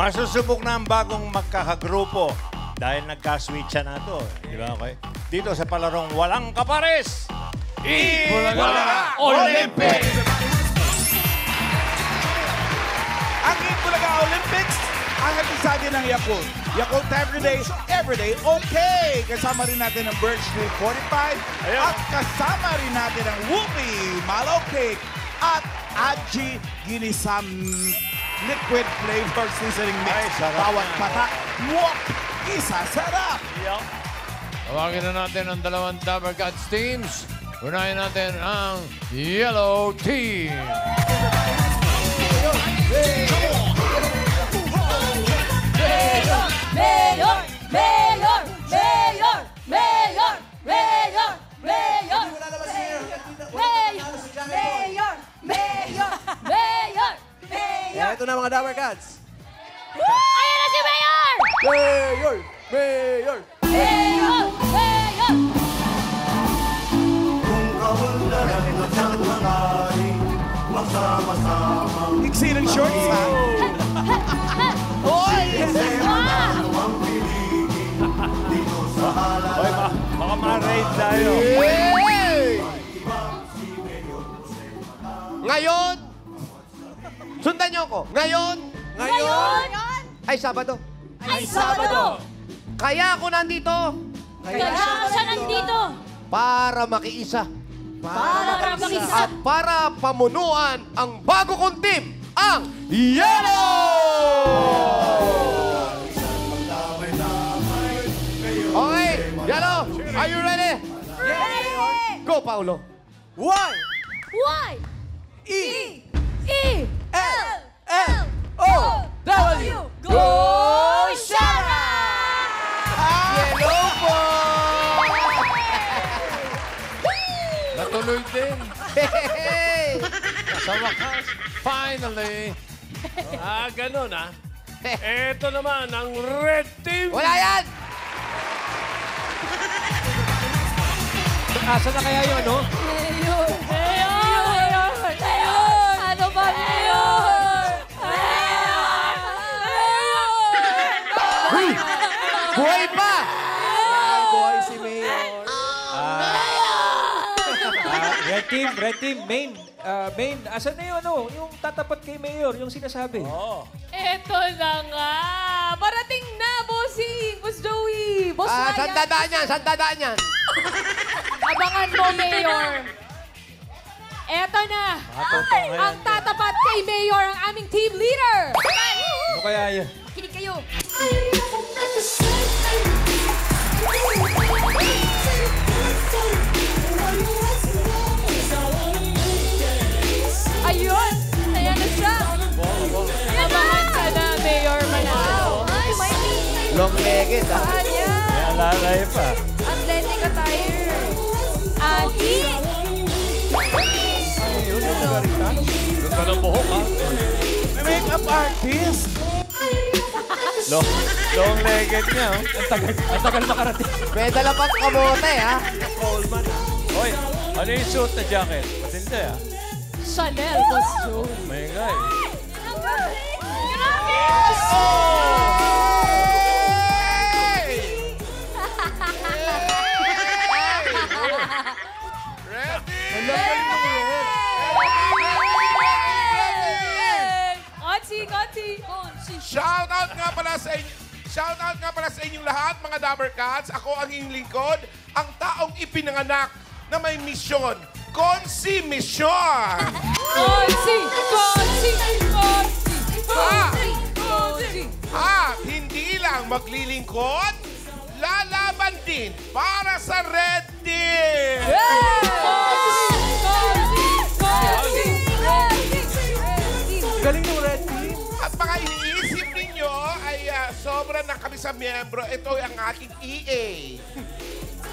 Masusubok na ang bagong magkakagrupo dahil nagka-switcha na to. Di ba? Okay? Dito sa palarong walang kapares. Bulaga Olympics! Ang Bulaga Olympics, ang episode ng Yakult. Yakult Everyday, Everyday Okay! Kasama rin natin ang Birch Tree 45 Ayun. at kasama rin natin ang Whoopi Malo Cake at Aji Ginisam Liquid Flavor Seasoning Mix. Ay, sarap Bawat na. pata, wop! Isa sarap! Yup. Tawagin na natin ang dalawang Dabber Cats teams. Unahin natin ang Yellow Team. Mayor! Mayor! Mayor! Mayor! Mayor! Mayor! Mayor! Mayor! Mayor! Mayor! Mayor! Mayor! Ito na mga Dabber Cats. Ayan na si Mayor! Mayor! Mayor! Mayor! Mayor! Iksi ng shorts, ha? Hoy! Hoy, baka ma-raid tayo. Ngayon, sundan niyo ako. Ngayon, Ngayon? Ay Sabado. ay Sabado! Kaya ako nandito. Kaya siya nandito. para makiisa. Para makisa at para pamunuan ang bago kong team, ang Yellow! Okay, Yellow, are you ready? Go, Paulo. One, Y E, E L, L O, W Go Shara! Yellow po! Natuloy din. Hey! Sa wakas, finally. Ah, ganun ah. Ito naman ang red team. Wala yan! Asa na kaya yung ano? Mayor! Team, red team, main. Ah, main, asan na yung ano? Yung tatapat kay Mayor, yung sinasabi. Oh. Ito na nga! Parating na, bossing! Boss Joey! Boss Ah, Ryan! saan dadaan yan? Saan dadaan yan? Abangan mo, Mayor! Eto na! Matutong ngayon. Ang tatapat kay Mayor, ang aming team leader! Ano kaya yun? Kinig kayo! Ayun! Ayan na siya! Ka na, Mayor Manalo! Ay, may Long-legged, ah. Ayan! May alalay pa. Athletic attire! Ati! Ganda ng buhok ah. Makeup artist! Long, long-legged niya. Oh. Ang tagal, ang tagal makarating. May dala pang kamote, ha? Coleman. Hoy, ano yung suit na jacket? Matindi ah. Chanel, Boss Joey! May nga eh. Konsi, konsi! Konsi! Shoutout nga pala sa inyo. Shoutout nga pala sa inyong lahat, mga Dabber Cats. Ako ang inyong lingkod, ang taong ipinanganak na may misyon. Konsi Mission! Konsi! Konsi! Konsi! Konsi! Konsi! At hindi lang maglilingkod, lalaban din para sa Red Team! Konsi! Konsi! Konsi! Konsi! Galing yung red team. At baka iniisip ninyo ay ah, sobra na kami sa miyembro. Ito ang aking EA.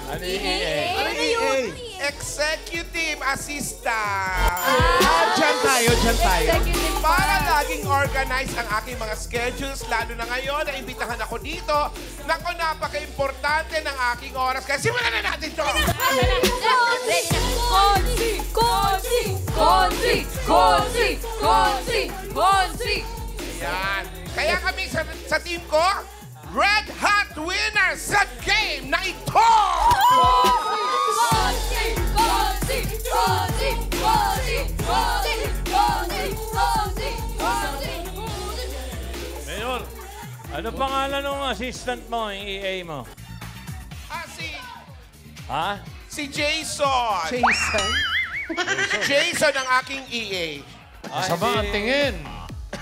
Ano yung EA? Ano yun? Executive Assistant. Ah, dyan tayo, dyan tayo. Executive Para pa. laging organize ang aking mga schedules, lalo na ngayon, na imbitahan ako dito. Nako, napaka-importante ng aking oras. Kaya simulan na natin to! Konsi! Konsi! Konsi! Konsi! Konsi! Konsi! Yan. Kaya kami sa sa team ko, Red Hot winner sa game na ito! Mayor, Ano pangalan ng assistant mo, yung EA mo? Ah, si, Ha? si Jason. Jason. Jason ang aking EA. Sama ang tingin.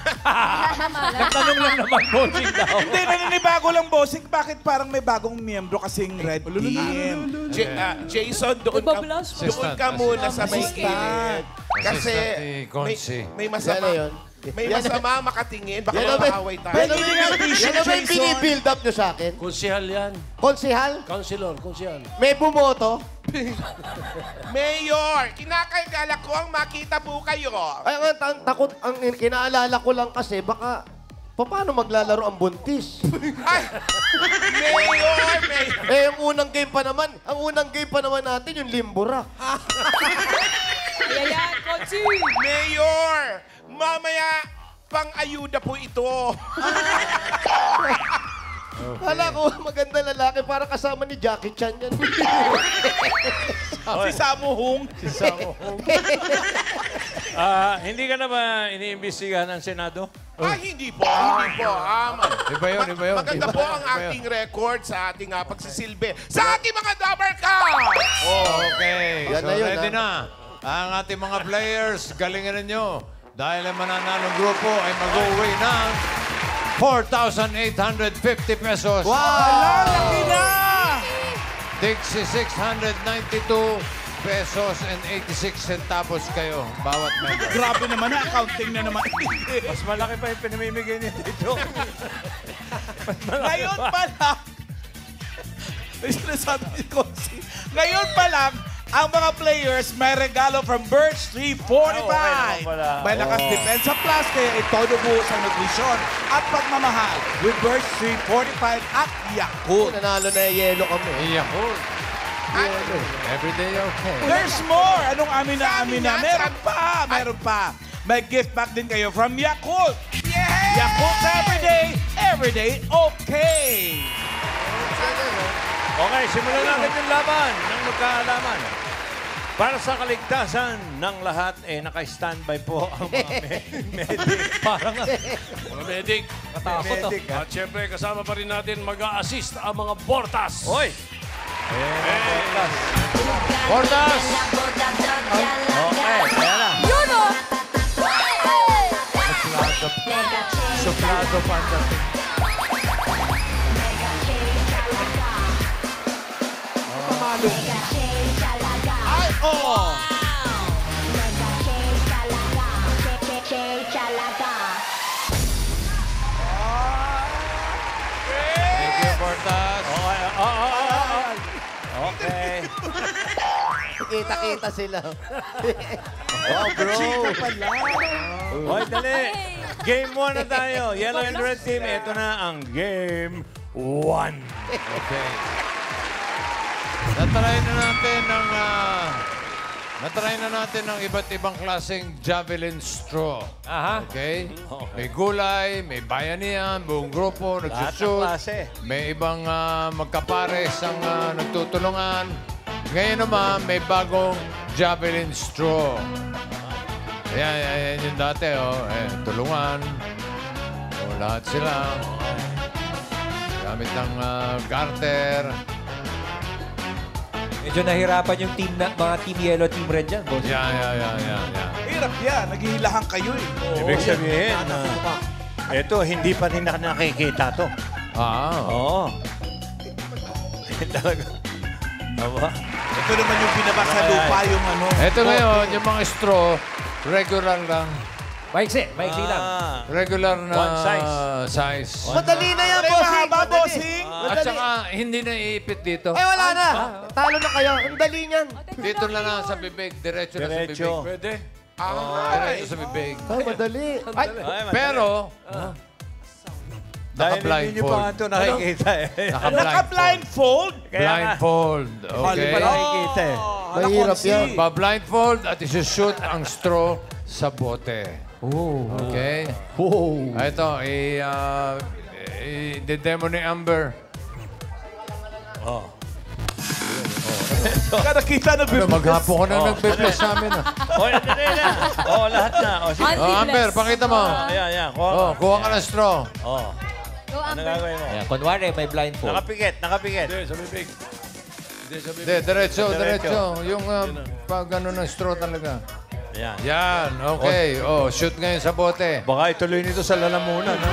Nagtanong lang naman, bossing daw. Hindi, naninibago lang, bossing. Bakit parang may bagong miyembro kasing Red Team? J- ah, Jason, doon ka, Nagbablast po. doon ka muna sa may gilid. Kasi Assistant ni may, Consi. may Yan masama, na yun. may masama makatingin. Baka Yan na ba- mapaaway tayo. Yan na ba yung Jason. binibuild up nyo sa akin? konsihal yan. Konsihal? Councilor, konsihal. May bumoto? Mayor, kinakagala ko ang makita po kayo. Ay, ang, ang takot, ang kinaalala ko lang kasi, baka, paano maglalaro ang buntis? Ay, Mayor, Mayor. eh, yung unang game pa naman, ang unang game pa naman natin, yung Limbura. Ayan, Konsi! Mayor, mamaya pang-ayuda po ito. Kala ko, maganda lalaki, para kasama ni Jackie Chan yan. Si Samu Hung. Ah, hindi ka na ba iniimbestigahan ng Senado? ah, hindi po, hindi po. Um, Iba yun, iba yun. Maganda Iba- po ang ating record sa ating uh, pagsisilbi. Sa ating mga Dabber Cups! Okay, Yan so na yun, ready ah. na. Ang ating mga players, galingan ninyo. Dahil ang mananalong grupo ay mag-uwi ng 4,850 pesos. Ala, laki na! Dixie 692 pesos and 86 centavos kayo, bawat member. Grabe naman na, accounting na naman. Mas malaki pa yung pinamimigay niya dito. Ngayon pa lang, may sinasabi ni Konsi, ngayon pa lang, ang mga players may regalo from Birch Tree 45. Okay naman pala. May lakas Oh. depensa plus kaya ito buhos ang nutrisyon at pagmamahal with Birch Tree 45 at Yakult. Nanalo na yung yelo kami. Yahoo! Everyday okay. There's more! Anong amin na amin na? Meron pa! Meron pa! May gift pack din kayo from Yakult! Yeah! Yakult Everyday, Everyday Okay! Okay, simulan natin yung laban ng magkaalaman. Para sa kaligtasan ng lahat, eh, naka-standby po ang mga me- medic. Parang Mga medic. katakot. Medic. At syempre, kasama pa rin natin mag-a-assist ang mga bortas. Oy! Ayan, Portas! Okay, kaya na. Yun o! Suplado pa ang dating. Ay, oh! Thank you, Portas. Okay, oh, oh, oh, oh. Okay. Kita-kita sila. wow, bro. Hoy, dali. Game 1 na tayo. Yellow and red team. Ito na ang game 1. Okay. Natry na natin ng... ah, natry na natin ng iba't ibang klaseng javelin straw. Aha. Okay? May gulay, may bayanihan, buong grupo, Lahat ng nagsushoot. klase. May ibang ah, magkapares ang ah, nagtutulungan. Ngayon naman, may bagong javelin straw. Ayan, ayan, ayan yung dati, oh. Eh, tulungan. Oh, lahat sila. Gamit ng ah, garter. Medyo nahirapan yung team na, mga team yellow, team red dyan, boss. Yan, yan, yan, yan, yan. Hirap yan. Naghihilahan kayo eh. Ibig sabihin, na ito, hindi pa rin na nakikita to. Ah, Oo. Talaga. Aba. Ito naman yung binaba sa lupa yung ano. Ito ngayon, yung mga straw, regular lang. Maiksi, maiksi lang. Ah. Regular na One size. size. Madali na yan, bossing. mahaba, bossing? At saka, hindi na iipit dito. Ay, wala na. Talo na kayo. Ang dali niyan. Dito na lang sa bibig. Diretso na sa bibig. Pwede. Diretso sa bibig. Ay, madali. Ay, pero, Dahil hindi nyo pa naka-blindfold. ito nakikita eh. Naka-blindfold. Nga, Blindfold. Hindi pa Okay? nakikita eh. Mahirap yan. Pa-blindfold at isushoot ang straw sa bote. Oh. Okay? Oh. Ito, i, ah, i-demo ni Amber. Kada kita na Ano, maghapon ka na nagbe-bless sa amin. Ah. O, dali na. O, lahat na. O, sige. Oh, Amber, pakita mo. Ayan, ayan. Kuha Oh, ka. kuha ka ng straw. O, Go, ano Amber. gagawin mo? Ayan, kunwari, may blindfold. Nakapikit, nakapikit. Hindi, sa bibig. Hindi, sa bibig. Hindi, diretso, Diretso. diretso. Yung uh, pag ano ng straw talaga. Ayan. Yan, okay. Oh, shoot ngayon sa bote. Baka ituloy nito sa lalamunan, ha?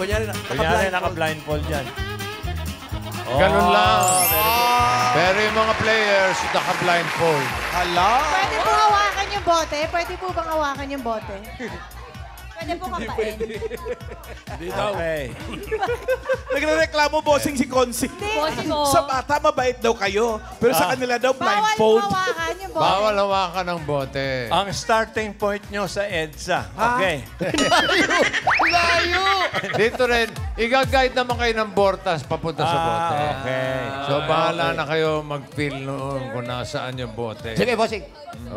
Kunyari, Kunyari, naka-blindfold yan. Oh, Ganun lang. very Pero yung mga players, naka-blindfold. Hala. Pwede po hawakan yung bote? Pwede po bang hawakan yung bote? Pwede po kapain. Hindi daw. Okay. Nagre-reklamo bossing si Consi. Bossing ko. Sa bata, mabait daw kayo. Pero sa kanila daw, Bawal blindfold. hawakan yung bote. Bawal hawakan ng bote. Ang starting point nyo sa EDSA. Okay. Layo! Dito rin, i-guide naman kayo ng bortas papunta sa bote. Ah, okay. So, bahala na kayo mag-feel noon kung nasaan yung bote. Sige, bossing.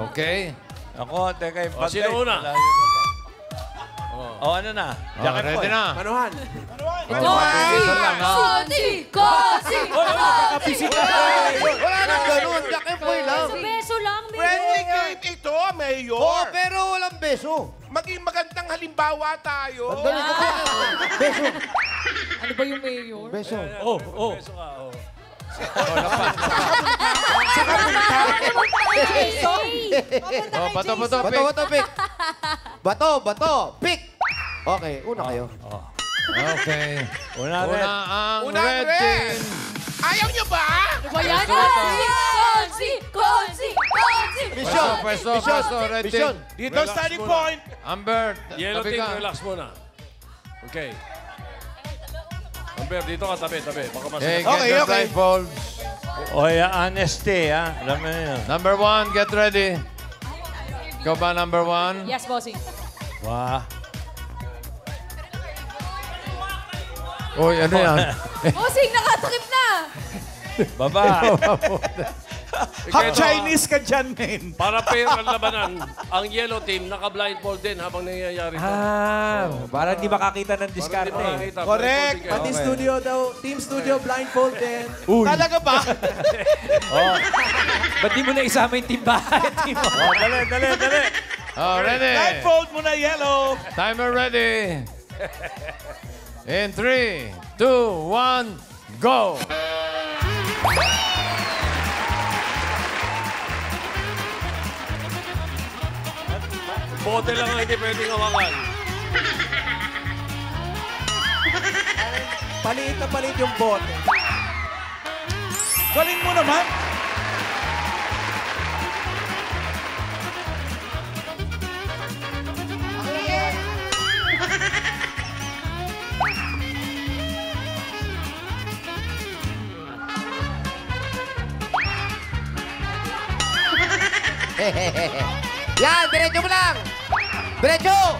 Okay? Ako, teka, yung O, sino una? O, ano na? Oh, Jacket ready point. na? Manuhan. Lang, ha? Kosi! Kosi! Wala nang ganun. Jack and Boy lang. Sa beso lang, Mayor. Friendly game ito, Mayor. Oo, pero walang beso. Maging magandang halimbawa tayo. Ang galing ko? Beso. Ano ba yung Mayor? Beso. Oh, oh. Oh, Oh, napa. Sa kapita. Jason. Oh, bato, bato, pick. Bato, bato, pick. Bato, bato, pick. Okay, una kayo. Oh. Okay. Una, red. Una ang una red, red team. Ayaw nyo ba? Ano ba yan? Konsi! Konsi! Konsi! Mission! Peso, peso, red team. Dito, starting point. Amber, Yellow team, relax muna. Okay. Amber, dito ka, tabi, tabi. Baka Okay, masakit. get Okay, the okay. blindfolds. O, yeah, honesty, ha? Alam mo yun. Number one, get ready. Ikaw ba number one? Yes, bossing. Wow. Uy, ano yan? Bossing, nakatrip na! Baba. Half Chinese ka dyan, men. Para fair ang labanan, ang yellow team naka-blindfold din habang nangyayari ito. Ah, para di makakita ng diskarte. hindi makakita. Correct. blindfolding kayo. Pati studio daw, team studio blindfold din. Talaga ba? oh, Ba't di mo na isama yung team bahay? Team mo? oh, dali, dali, dali. Oh, ready? Blindfold mo na yellow. Timer ready. In three, two, one, go! Bote lang ang hindi pwedeng hawakan. Paliit na paliit yung bote. Galing mo naman. Yan, diretso mo lang. Diretso.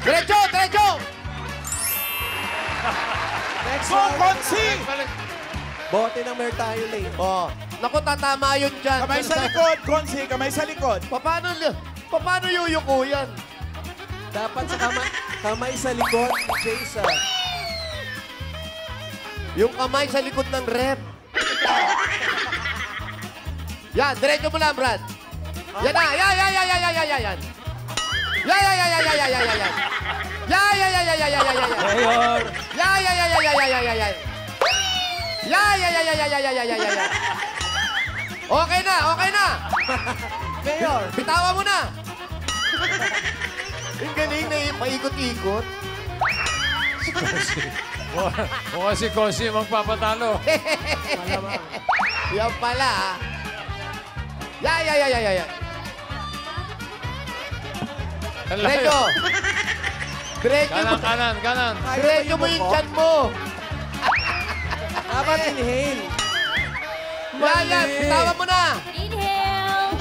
Diretso, diretso. Go, Consi. Bote ng mer tayo lane. Oh. Naku, tatama yun dyan. Kamay sa likod, Consi. Kamay sa likod. Paano, paano yuyuko yan? Dapat sa kamay, kamay sa likod, Jason. Yung kamay sa likod ng rep. yan, diretso mo lang, Brad. Yan na, yan, yan, yan, yan, yan, yan, yan, yan, yan, yan, yan, yan, yan, yan. Yan, yan, yan, yan, yan, yan, yan, yan, yan. Mayor! Yan, yan, yan, yan, yan, yan. Yan, yan, yan, yan, yan, yan, yan, yan, yan, yan, yan. Okay na, okay na. Mayor. Bitawan mo na. Ang galing na yung paikot-ikot. Kung kasi Kosi magpapatalo. Yan pala, ah. Yan, yan, yan, yan, yan. Ang Diretso. layo. Diretso mo. Kanan, kanan, kanan. Diretso mo yung chan mo. Dapat inhale. Yan. Bitawan mo na. Inhale!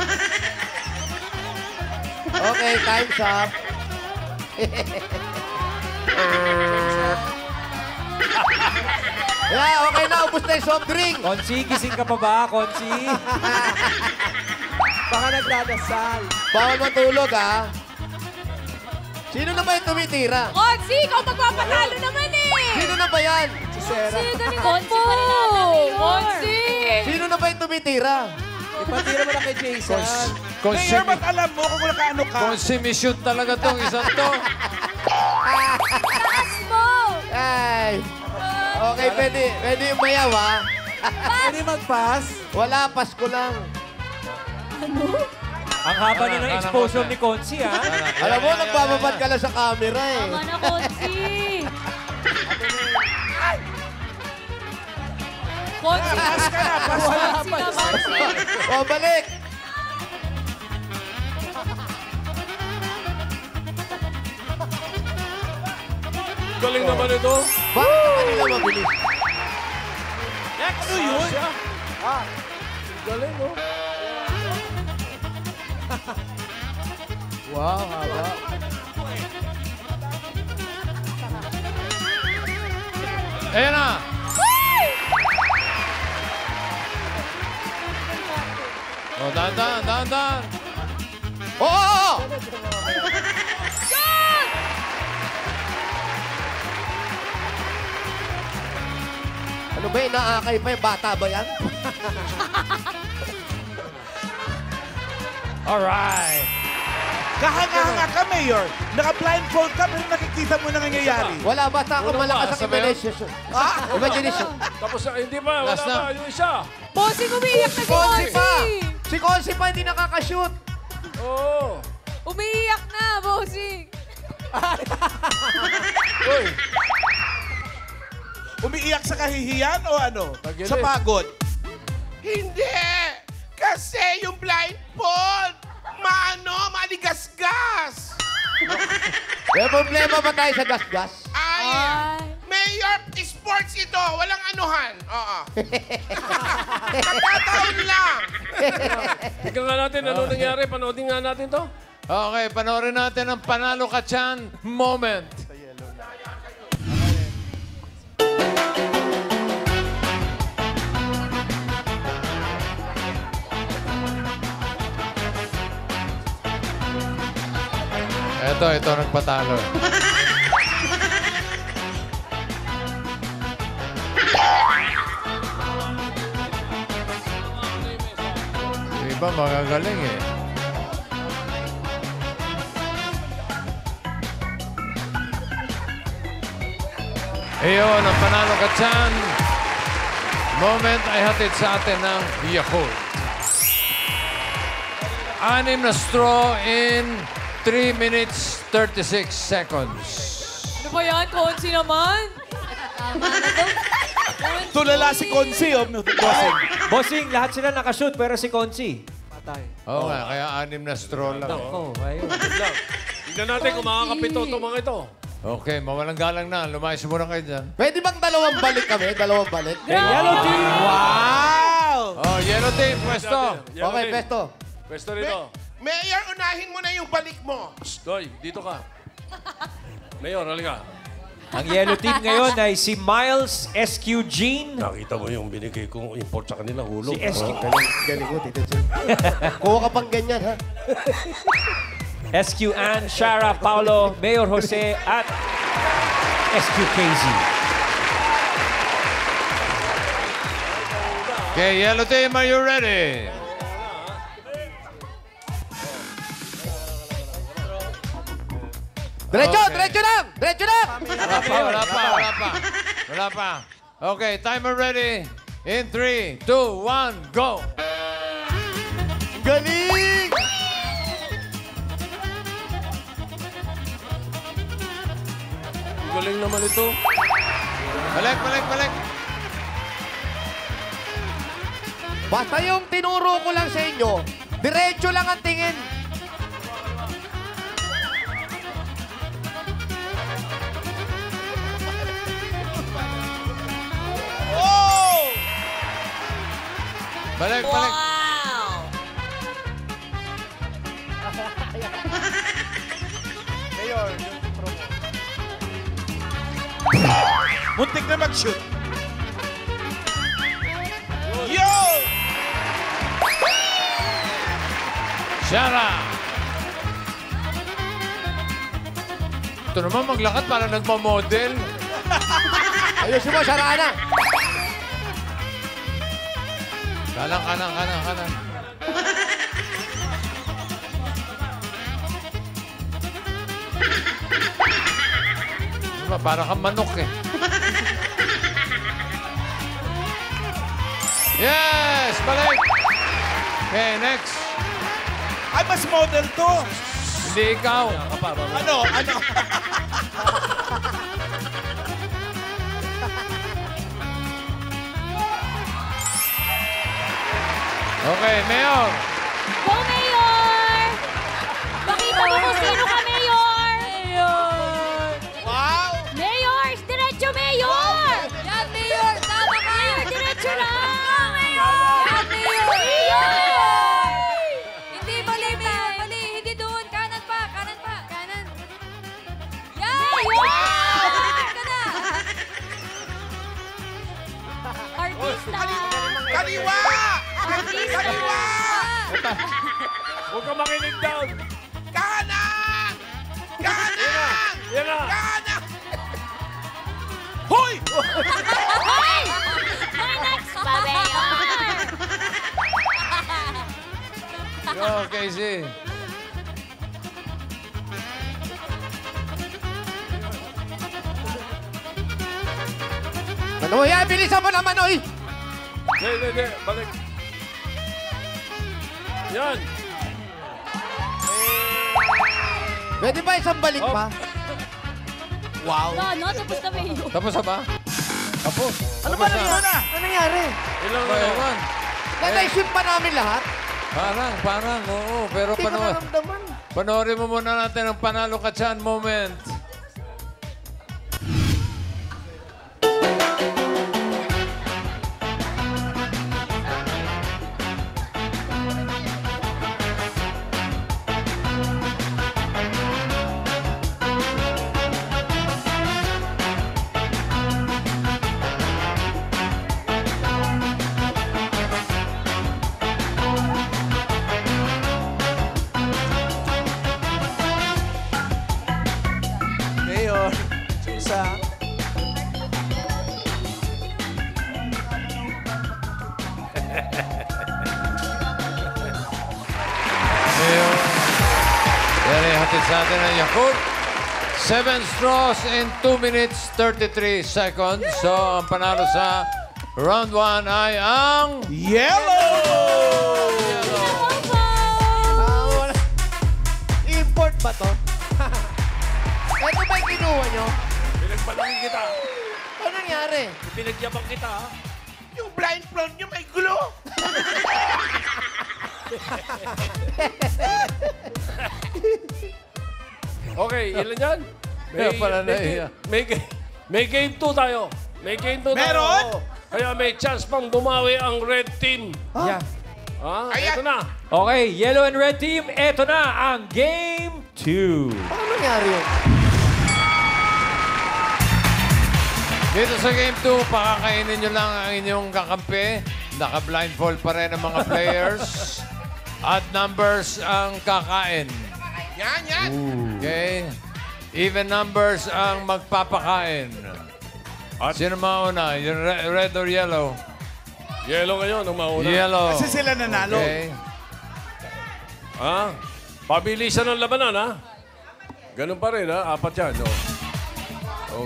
Okay, time's up. yeah, okay na. Ubus na yung soft drink. Konsi, gising ka pa ba, Konsi? Baka nagdadasal. Bawal matulog, ha? Sino naman yung tumitira? Konsi, ikaw magpapatalo naman! yan? Konsi, dali Konsi pa rin ata, Mayor. Konsi! Sino na ba yung tumitira? Ipatira mo na kay Jason. Mayor, ba't alam mo kung nakaano ka? Consumption talaga tong isang to. Taas mo! Ay. Okay, pwede, pwede yung mayaw, ha? Pwede mag-pass? Wala, Pasko lang. Ang haba na ng exposure ni Konsi, ha? Alam mo, nagbababad ka lang sa camera, eh. Tama na, Konsi! Konsi! Pass ka na, pass ka na. O, balik. Galing naman ito. Bakit ang kanila mabilis? Ano yun? Galing, oh. Wow, haba. Ayan na. O, dahan, dahan, dahan, dahan. Oo! oo, oo. Ano ba, inaakay pa yung bata ba yan? Alright. Kahanga-hanga ka, Mayor. Naka-blindfold ka, pero nakikita mo na nangyayari. Wala, basta ako malakas ang sabi yun? imagination. Ah, imagination. Tapos na, hindi pa, wala Last na. pa, yung isa. Bossing, umiiyak na si Konsi Konsi! pa! Si Konsi pa hindi nakakashoot. Oo. Umiiyak na, Bossing! Uy, Umiiyak sa kahihiyan o ano? Tagilis. Sa pagod? Hindi! Kasi yung blindfold, maano, maligasgas. May problema ba tayo sa gas-gas? Ay, Ay. Mayor, sports ito. Walang anuhan. Oo. Pagkataon lang. tingnan nga natin ano nangyari. Panoodin nga natin to. Okay, panoorin natin ang panalo ka chan moment. Ito, ito nagpatalo. Yung Iba magagaling eh. Ayun, ang panalo ka Chan. Moment ay hatid sa atin ng Yakult. Anim na straw in 3 minutes 36 seconds. Ano ba yan, Konsi naman? Tulala si Konsi, oh, bossing. Bossing, lahat sila nakashoot, pero si Konsi. Patay. Oo nga, kaya anim na straw lang. eh. Oh, ayun. Tingnan natin kung makakapito itong mga ito. Okay, mawalang galang na. Lumayas muna kayo dyan. Pwede bang dalawang balik kami? Dalawang balik? Yellow team! Wow! Oh, yellow team, pwesto. Yan Okay, din. pesto. Pwesto rito. Mayor, unahin mo na yung balik mo. Doy, dito ka. Mayor, halika. Ang yellow team ngayon ay si Miles SQ Jean. Nakita mo yung binigay kong import sa kanila, hulog. Si SQ. Galing mo, Tito Jun. Kuha ka pang ganyan, ha? SQ Ann, Shara, Paulo, Mayor Jose, at SQ KZ. Okay, yellow team, are you ready? Diretso, Okay. diretso lang! Diretso lang! Wala pa, wala pa, wala pa. Wala pa. Okay, timer ready. In 3, 2, 1, go! Galing! Galing naman ito. Balik, balik, balik. Basta yung tinuro ko lang sa inyo, diretso lang ang tingin. Balik, balik. Muntik na mag-shoot. Yo! Shara! Ito naman maglakad para nagmamodel. Ayusin mo, Sarana. Kanan, kanan, kanan, kanan. Diba, para kang manok eh. Yes! Balik! Okay, next. Ay, mas model to. Hindi ikaw. Ano? Ano? Okay, Mayor. Go, Huwag ka makinig down. Kanan! Kanan! Yan na. Kanan! Hoy! Hoy! May next pa, Mayor! Go, Casey. Manoy, ay, bilisan mo na, Manoy. Hindi, hindi, hindi. Balik. Yan. Pwede ba isang balik pa? Wow! Ano, tapos na, Mayor. Tapos na ba? Tapos. Ano ba nangyari? Ano nangyari? Ilang Ba, ano? ewan. Na-naisip pa namin lahat. Parang, parang, oo. Pero Hindi ko pano naramdaman. panoorin mo muna natin ang panalo ka dyan moment. Susa. Mayor. Yan hatid sa atin ang Yakult. Seven straws in 2 minutes 33 seconds. So, ang panalo sa round 1 ay ang... Yellow! Ah, wala. Import ba to? Ito ba yung kinuha nyo? Nangyari? Pinagyabang kita, ha? Yung blindfold nyo may gulo. Okay, ilan yan? Kaya pala may, nahiya. may, ga- may game 2 tayo. May game 2 tayo. Meron? Kaya may chance pang bumawi ang red team. Yeah. Ha? Ayan. Ito na. Okay, yellow and red team, eto na ang game 2. Ano nangyari yun? Dito sa Game 2, pakakainin nyo lang ang inyong kakampi. Naka-blindfold pa rin ang mga players. At numbers ang kakain. Yan, yan. Okay? Even numbers ang magpapakain. At Sino mauna? Yung re- red or yellow? Yellow ngayon, ang mauna. Yellow. Kasi sila nanalo. Okay. Ha? Pabilisan ng labanan, ha? Ganun pa rin, ha? Apat yan, no?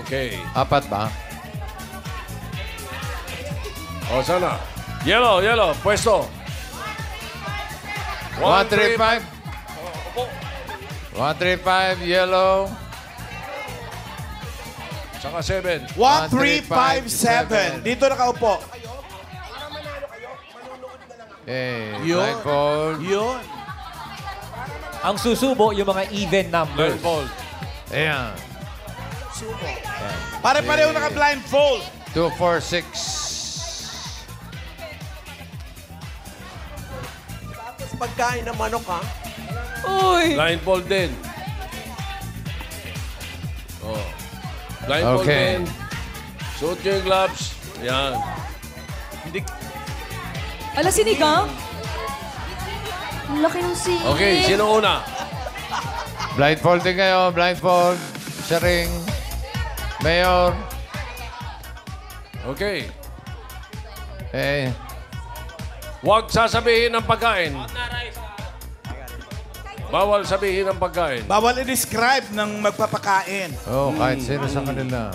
Okay. Apat ba? O, sana. Yellow, yellow. Pwesto. 1, 3, 5. Opo. 1, 3, 5, yellow. Saka seven. 1, 3, 5, 7. Dito nakaupo. Okay. Yun. Blindfold. Yun. Ang susubo, yung mga even numbers. Blindfold. Ayan. Pare-pareho naka-blindfold. 2, Pagkain ng manok, ha? Uy! Blindfold din. Oh. Blindfold Okay. din. Suot nyo yung gloves. Yan. Hindi. Ala, sinigang? Ang laki ng sinigang. Okay, sino una? Blindfold din kayo. Blindfold. Sa ring. Mayor. Okay. Eh, Huwag sasabihin ng pagkain. Bawal sabihin ng pagkain. Bawal i-describe ng magpapakain. oh, kahit sino sa kanila.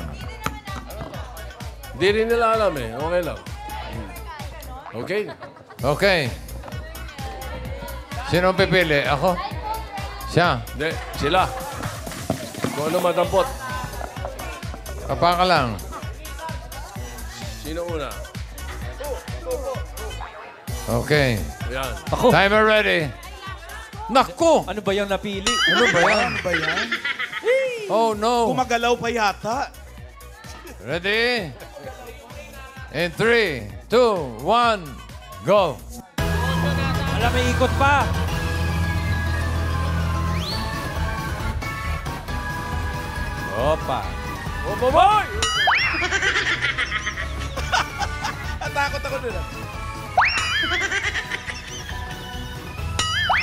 Hindi rin nila alam eh. Okay lang. Okay? Okay. Sino ang pipili? Ako? Siya. Hindi. Sila. Kung ano madampot. Kapa ka lang. Sino una? Okay. Yan. Ako, Timer ready. Naku! ano ba yung napili? Ano ba yan? Ano ba yan? Oh no. Kumagalaw pa yata. Ready? In three, two, one, go. Alam, may ikot pa. Opa. Oh, baboy! Natakot ako dun.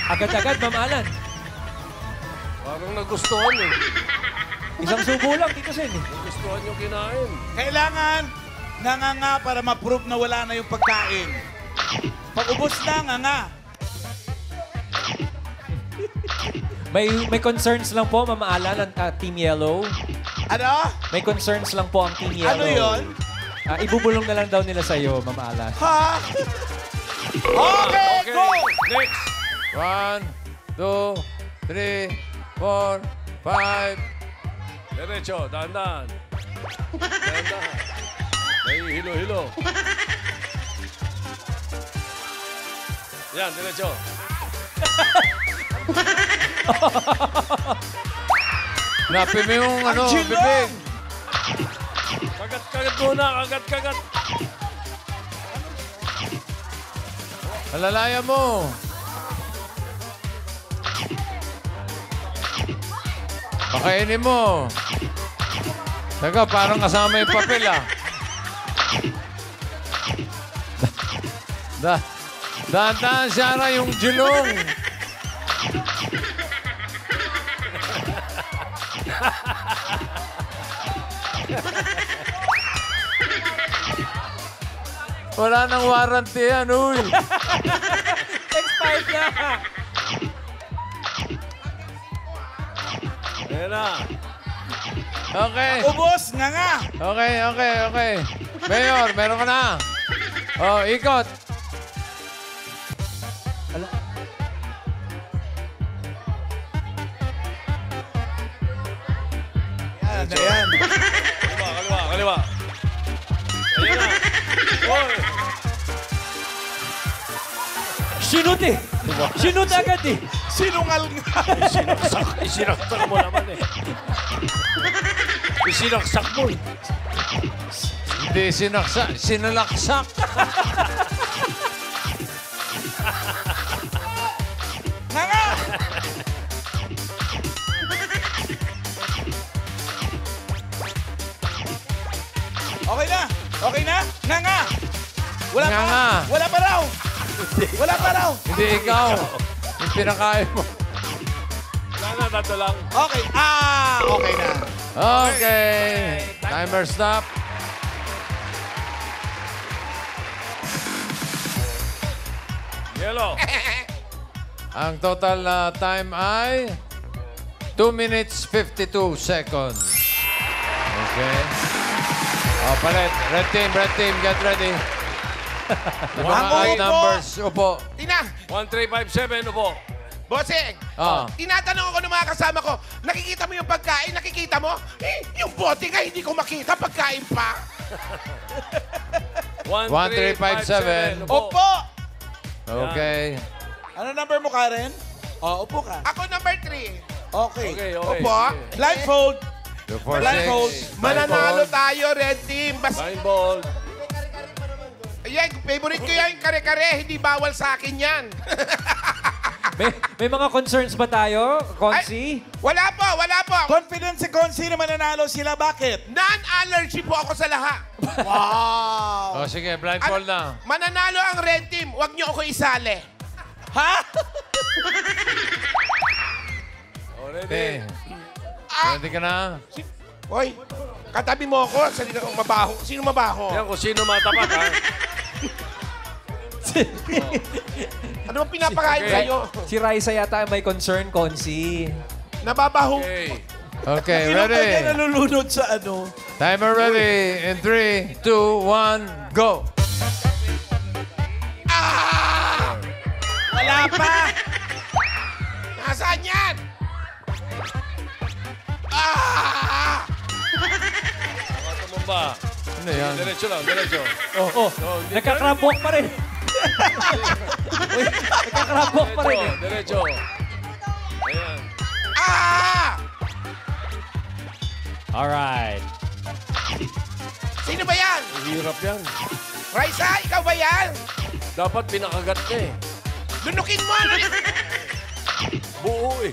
Agad-agad, Ma'am Alan. Parang nagustuhan eh. Isang subo lang, Tito Sen. eh. Nagustuhan yung kinain. Kailangan nganga para ma-prove na wala na yung pagkain. Pag ubos na, nganga. May, may concerns lang po, Ma'am Alan, ang ah, Team Yellow. Ano? May concerns lang po ang Team Yellow. Ano yun? Ah, ibubulong na lang daw nila sa'yo, Ma'am Alan. Ha? Okay, Okay. go! Next. One, two, three, four, five. Diretso. Dahan-dahan. Dahan-dahan. Nahihilo-hilo. Yan, diretso. Napin mo yung ano, bibig. Kagat-kagat muna. Kagat-kagat. Alalaya mo. Pakainin mo. Teka, parang kasama yung papel ah. Da, dahan-dahan, Shara, yung julong. Wala nang warranty yan, uy. Expired na! Ayan na. Okay. Ubos, nganga. Okay, okay, okay. Mayor, meron ka na. Oh, ikot. Yan, ayan. Kaliwa, kaliwa, kaliwa. Ayan na. Sinut eh! Sinut agad eh! Sinungal nga. Isinaksak. Isinaksak mo naman eh. Isinaksak mo eh. Hindi sinaksak, sinalaksak. Wala pa. Nganga. Wala pa raw. Wala pa raw. Hindi ikaw. Yung pinakain mo. Wala na, tato lang. Okay. Ah, okay na. Okay. Timer stop. Yellow. Ang total na time ay 2 minutes 52 seconds. Okay. O, palit. Red team, red team, get ready. Yung mga Ako, odd upo. numbers, upo. Tina, 1357, upo. bossing, Ah. tinatanong ako ng mga kasama ko, nakikita mo yung pagkain? Nakikita mo? Eh, yung bote nga hindi ko makita, pagkain pa. 1357. Upo. Opo. Okay. Ano number mo, Karen? Oh, upo ka. Ako number three. Okay. Okay, okay. Opo. Blindfold. Two, four, Blindfold. six. Mananalo Blindfold. tayo, red team. Bas Nine Ayan, favorite ko yan, kare-kare. Hindi bawal sa akin yan. May, may mga concerns ba tayo, Konsi? wala po, wala po. Confident si Consi na mananalo sila. Bakit? Non-allergy po ako sa lahat. Wow. O, sige, blindfold na. Mananalo ang red team. Huwag niyo ako isali. Ha? Oh, ready? Okay. Ready ka na? Hoy, Katabi mo ako, salita kong mabaho. Sino mabaho? Yan kung sino matapat, ha? Ano bang pinapakain Okay. sa'yo? Si Raisa yata may concern, Konsi. Nababaho. Okay. Okay, Ilan pa niya ready? nalulunod sa ano? Timer ready. In 3, 2, 1, go! Ah! Wala pa! Nasaan yan? Ah! Ano yan? Diretso lang, diretso. Oh, oh. Nagka-crab walk pa rin. Uy, Nagka-crab walk pa rin. eh. Diretso. Ayan. Ah! Alright. Sino ba yan? Hirap yan. Raisa, ikaw ba yan? Dapat pinakagat ka eh. Lunukin mo! Buo eh.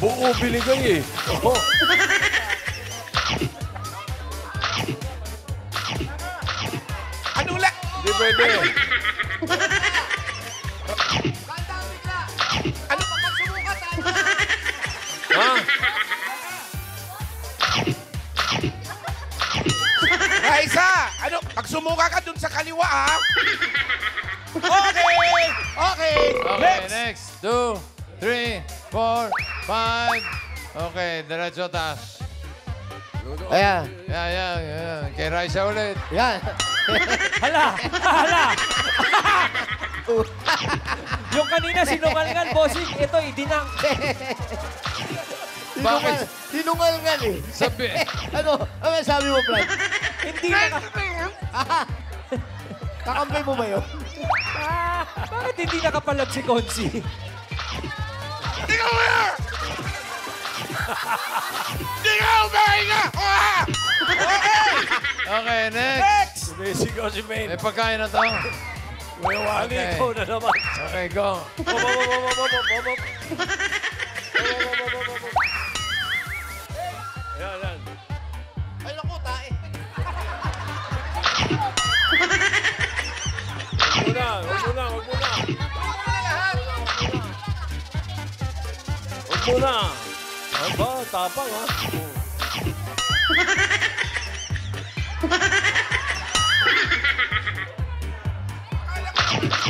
Buo binigay eh. Oh. pwede. Ano? Ha? Raisa! Ano? Pag sumuka ka dun sa kaliwa, ha? Okay! Okay! Okay, next. 2, 3, 4, 5. Okay, diretso taas. Ayan. Yan, yan, yan. Kay Raisa ulit. Yan. Hala! Hala! yung kanina sinungalingan, bossing. Ito, idinang. Bakit? Tinungal nga eh. Sabi, Ano? Ano sabi mo, Brad? Hindi na Kakambay mo ba yun? Bakit hindi nakapalag si Konsi? Ikaw? Ikaw ba? Ikaw! Ah! Okay! okay, next. Sumisigaw si Maine. May pagkain na to. Wali Okay. ikaw na naman. Okay, go. Bop, bop, bop, bop, bop, bop, bop. Yan, yan. Ay, naku, tae. Huwag huwag muna, huwag muna. Huwag muna. Aba, tapang ha.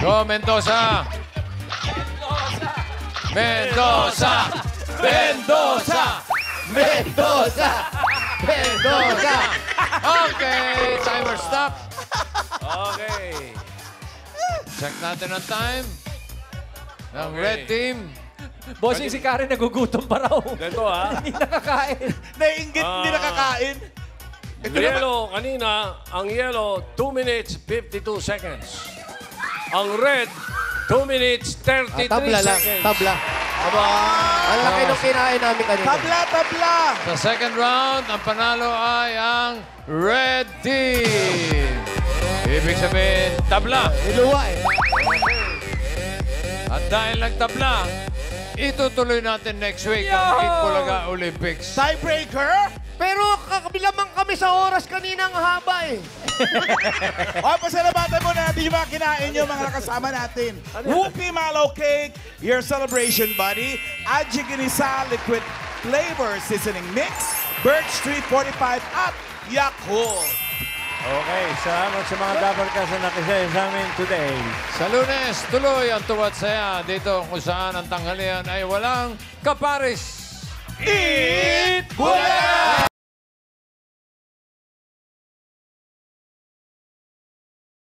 Go, Mendoza. Mendoza. Mendoza. Mendoza! Mendoza! Okay, timer stop. Okay. Check natin ang time. Ng Okay. red team. Bossing, si Karen nagugutom pa raw. Ganito ha. Hindi nakakain. Naiingit, hindi Ah. nakakain. Yellow, kanina, ang yellow, 2 minutes, 52 seconds. Ang red, 2 minutes, 33 Ah, tabla lang. seconds. Tabla. Aba, ang laki nung kinain namin kanina. Tabla, tabla! Sa second round, ang panalo ay ang red team. Ibig sabihin, tabla. Niluwa eh. At dahil nagtabla, itutuloy natin next week ang Yo! Itbulaga Olympics. Tiebreaker? Pero kakabilamang kami sa oras kanina ang haba eh. O, pasalamatan muna natin yung mga kinain nyo, mga nakasama natin. Whoopi Mallow Cake, your celebration buddy. Aji Ginisa Liquid Flavor Seasoning Mix. Birch Tree 45 at Yakult. Okay, salamat sa mga dabarkas na nakisaya sa amin today. Sa lunes, tuloy ang tuwat saya dito kung saan ang tanghalian ay walang kaparis. Eat!